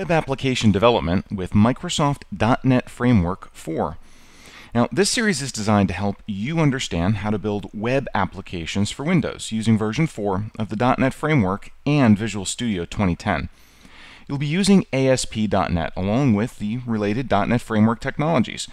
Web Application Development with Microsoft .NET Framework 4. Now, this series is designed to help you understand how to build web applications for Windows using version 4 of the .NET Framework and Visual Studio 2010. You'll be using ASP.NET along with the related .NET Framework technologies.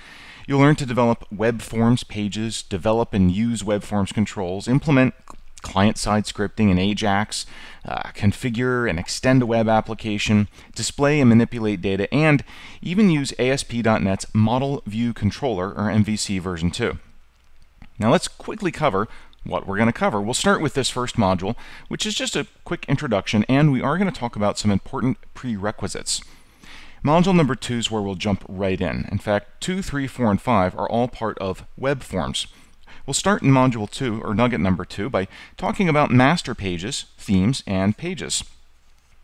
You'll learn to develop web forms pages, develop and use web forms controls, implement client-side scripting in AJAX, uh, configure and extend a web application, display and manipulate data, and even use ASP.NET's Model View Controller, or MVC version 2. Now let's quickly cover what we're going to cover. We'll start with this first module, which is just a quick introduction, and we are going to talk about some important prerequisites. Module number two is where we'll jump right in. In fact, 2, 3, 4, and 5 are all part of web forms. We'll start in Module 2, or Nugget number 2, by talking about master pages, themes, and pages.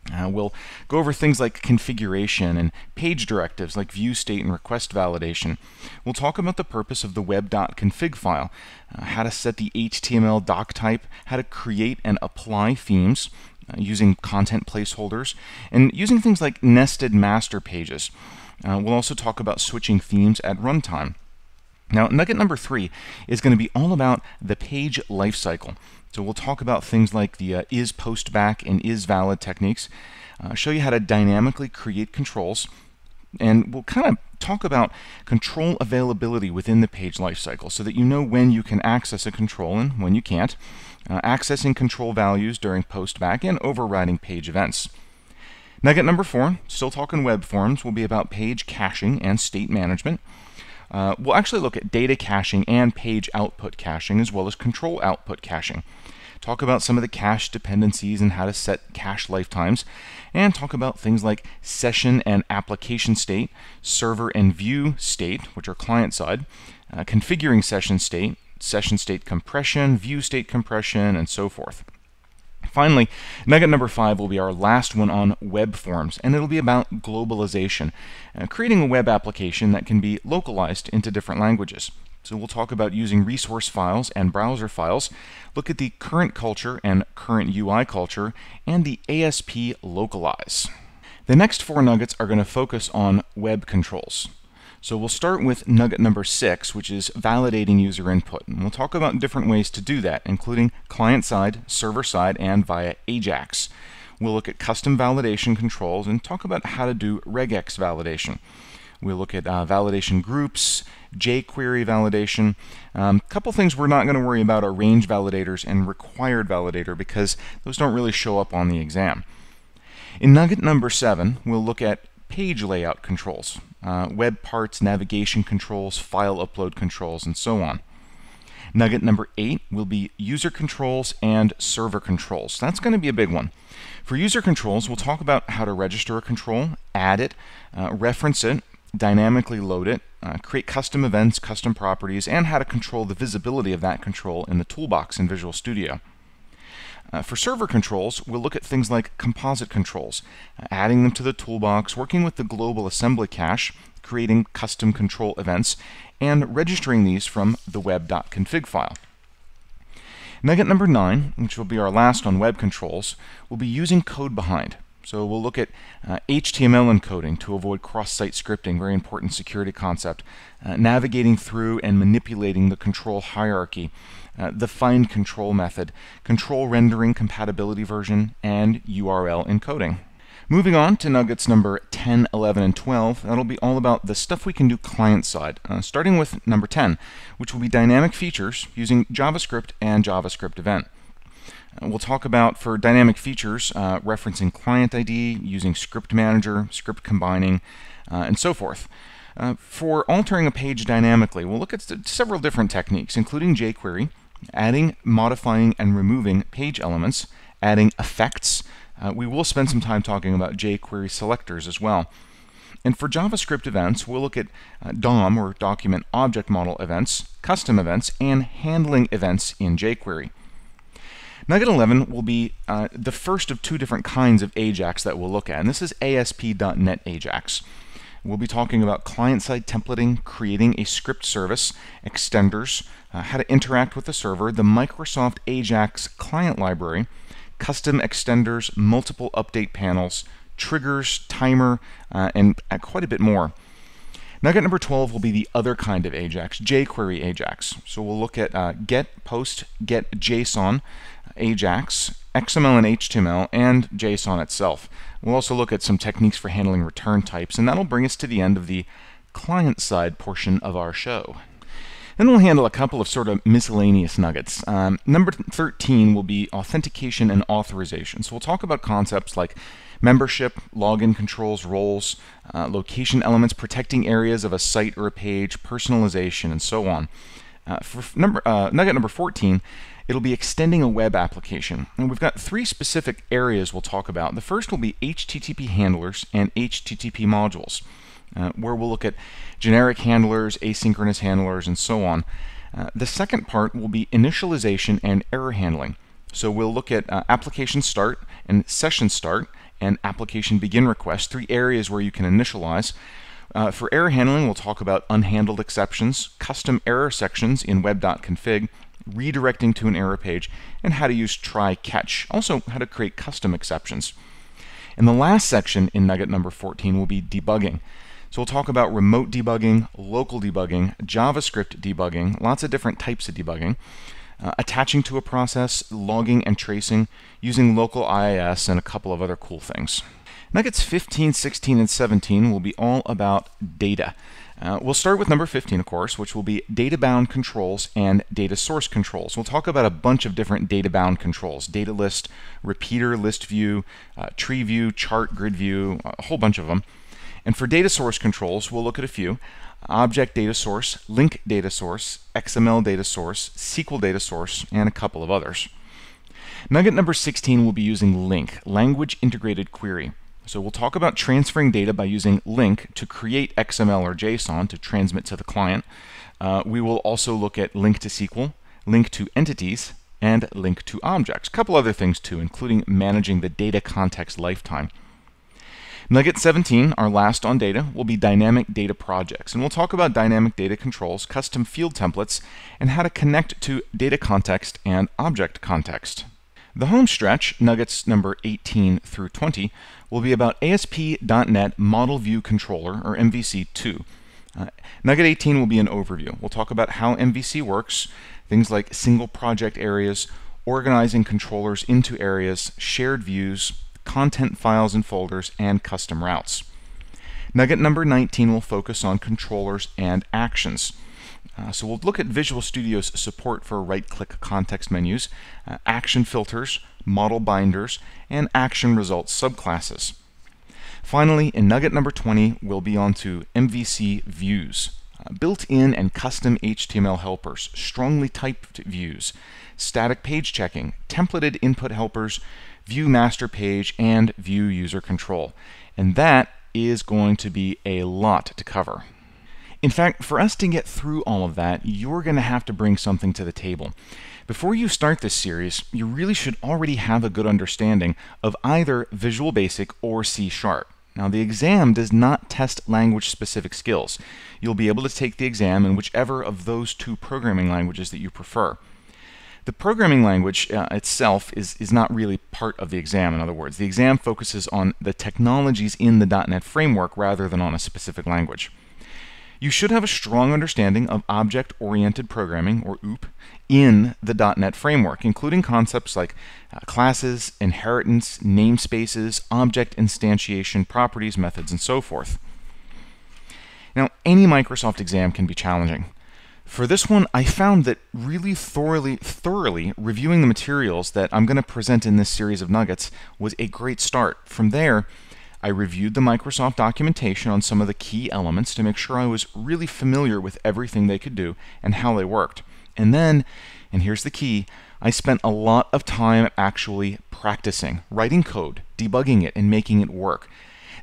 Uh, we'll go over things like configuration and page directives like view state and request validation. We'll talk about the purpose of the web.config file, uh, how to set the HTML doc type, how to create and apply themes uh, using content placeholders, and using things like nested master pages. Uh, we'll also talk about switching themes at runtime. Now, nugget number three is going to be all about the page lifecycle. So we'll talk about things like the uh, is postback and is valid techniques, uh, show you how to dynamically create controls, and we'll kind of talk about control availability within the page lifecycle so that you know when you can access a control and when you can't, uh, accessing control values during postback, and overriding page events. Nugget number four, still talking web forms, will be about page caching and state management. Uh, we'll actually look at data caching and page output caching as well as control output caching. Talk about some of the cache dependencies and how to set cache lifetimes, and talk about things like session and application state, server and view state, which are client side, uh, configuring session state, session state compression, view state compression, and so forth. Finally, nugget number five will be our last one on web forms, and it'll be about globalization, uh, creating a web application that can be localized into different languages. So we'll talk about using resource files and browser files, look at the current culture and current UI culture, and the ASP localize. The next four nuggets are going to focus on web controls. So we'll start with nugget number six, which is validating user input. And we'll talk about different ways to do that, including client-side, server-side, and via AJAX. We'll look at custom validation controls and talk about how to do regex validation. We'll look at uh, validation groups, jQuery validation. A um, couple things we're not going to worry about are range validators and required validator because those don't really show up on the exam. In nugget number seven, we'll look at page layout controls, uh, web parts, navigation controls, file upload controls, and so on. Nugget number eight will be user controls and server controls. That's going to be a big one. For user controls, we'll talk about how to register a control, add it, uh, reference it, dynamically load it, uh, create custom events, custom properties, and how to control the visibility of that control in the toolbox in Visual Studio. Uh, for server controls, we'll look at things like composite controls, uh, adding them to the toolbox, working with the global assembly cache, creating custom control events, and registering these from the web.config file. Nugget number 9, which will be our last on web controls, will be using code behind. So we'll look at uh, HTML encoding to avoid cross-site scripting, very important security concept, uh, navigating through and manipulating the control hierarchy, uh, the find control method, control rendering compatibility version, and URL encoding. Moving on to nuggets number 10, 11, and 12, that'll be all about the stuff we can do client-side, uh, starting with number 10, which will be dynamic features using JavaScript and JavaScript event. We'll talk about, for dynamic features, uh, referencing client ID, using script manager, script combining, uh, and so forth. Uh, for altering a page dynamically, we'll look at several different techniques, including jQuery, adding, modifying, and removing page elements, adding effects. Uh, we will spend some time talking about jQuery selectors as well. And for JavaScript events, we'll look at uh, DOM, or Document Object Model events, custom events, and handling events in jQuery. Nugget 11 will be uh, the first of two different kinds of AJAX that we'll look at, and this is ASP.NET AJAX. We'll be talking about client-side templating, creating a script service, extenders, uh, how to interact with the server, the Microsoft AJAX client library, custom extenders, multiple update panels, triggers, timer, uh, and uh, quite a bit more. Nugget number 12 will be the other kind of AJAX, jQuery AJAX. So we'll look at uh, get, post, get JSON, AJAX, XML and HTML, and JSON itself. We'll also look at some techniques for handling return types, and that'll bring us to the end of the client-side portion of our show. Then we'll handle a couple of sort of miscellaneous nuggets. Um, number 13 will be authentication and authorization. So we'll talk about concepts like membership, login controls, roles, uh, location elements, protecting areas of a site or a page, personalization, and so on. Uh, for number, uh, nugget number 14, it'll be extending a web application. And we've got three specific areas we'll talk about. The first will be HTTP handlers and HTTP modules uh, where we'll look at generic handlers, asynchronous handlers, and so on. Uh, the second part will be initialization and error handling. So we'll look at uh, application start and session start and application begin request, three areas where you can initialize. Uh, for error handling, we'll talk about unhandled exceptions, custom error sections in web.config, redirecting to an error page, and how to use try catch. Also, how to create custom exceptions. And the last section in nugget number 14 will be debugging. So we'll talk about remote debugging, local debugging, JavaScript debugging, lots of different types of debugging, uh, attaching to a process, logging and tracing, using local IIS, and a couple of other cool things. Nuggets 15, 16, and 17 will be all about data. Uh, we'll start with number 15, of course, which will be data bound controls and data source controls. We'll talk about a bunch of different data bound controls data list, repeater list view, uh, tree view, chart grid view, a whole bunch of them. And for data source controls, we'll look at a few. Object data source, LINQ data source, XML data source, SQL data source, and a couple of others. Nugget number 16 will be using LINQ, Language Integrated Query. So we'll talk about transferring data by using LINQ to create XML or JSON to transmit to the client. Uh, we will also look at LINQ to SQL, LINQ to entities, and LINQ to objects. A couple other things too, including managing the data context lifetime. Nugget 17, our last on data, will be dynamic data projects. And we'll talk about dynamic data controls, custom field templates, and how to connect to data context and object context. The home stretch, nuggets number 18 through 20, will be about ASP.NET Model View Controller, or MVC2. Uh, nugget 18 will be an overview. We'll talk about how MVC works, things like single project areas, organizing controllers into areas, shared views, content files and folders, and custom routes. Nugget number 19 will focus on controllers and actions. Uh, so we'll look at Visual Studio's support for right-click context menus, uh, action filters, model binders, and action results subclasses. Finally, in nugget number 20, we'll be on to MVC views. Built-in and custom HTML helpers, strongly typed views, static page checking, templated input helpers, view master page, and view user control. And that is going to be a lot to cover. In fact, for us to get through all of that, you're going to have to bring something to the table. Before you start this series, you really should already have a good understanding of either Visual Basic or C Sharp. Now, the exam does not test language specific skills. You'll be able to take the exam in whichever of those two programming languages that you prefer. The programming language uh, itself is, is not really part of the exam, in other words. The exam focuses on the technologies in the .NET framework rather than on a specific language. You should have a strong understanding of object-oriented programming, or OOP, in the .NET framework, including concepts like uh, classes, inheritance, namespaces, object instantiation, properties, methods, and so forth. Now, any Microsoft exam can be challenging. For this one, I found that really thoroughly, thoroughly reviewing the materials that I'm going to present in this series of nuggets was a great start. From there, I reviewed the Microsoft documentation on some of the key elements to make sure I was really familiar with everything they could do and how they worked. And then, and here's the key, I spent a lot of time actually practicing, writing code, debugging it, and making it work.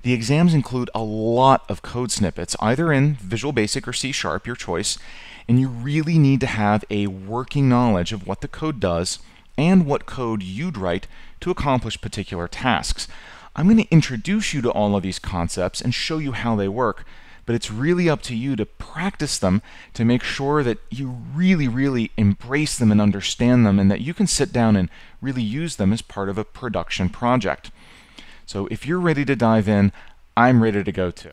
The exams include a lot of code snippets, either in Visual Basic or C Sharp, your choice, and you really need to have a working knowledge of what the code does and what code you'd write to accomplish particular tasks. I'm going to introduce you to all of these concepts and show you how they work, but it's really up to you to practice them to make sure that you really, really embrace them and understand them and that you can sit down and really use them as part of a production project. So if you're ready to dive in, I'm ready to go too.